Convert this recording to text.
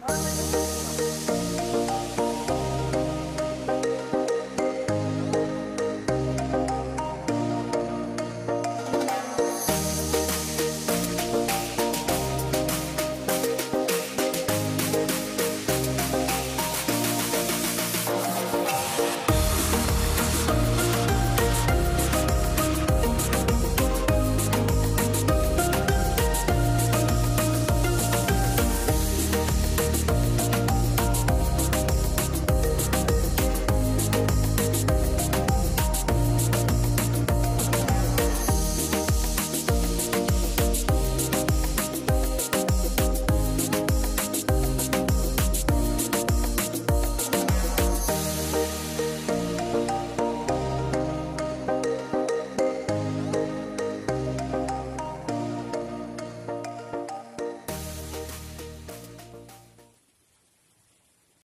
Bye.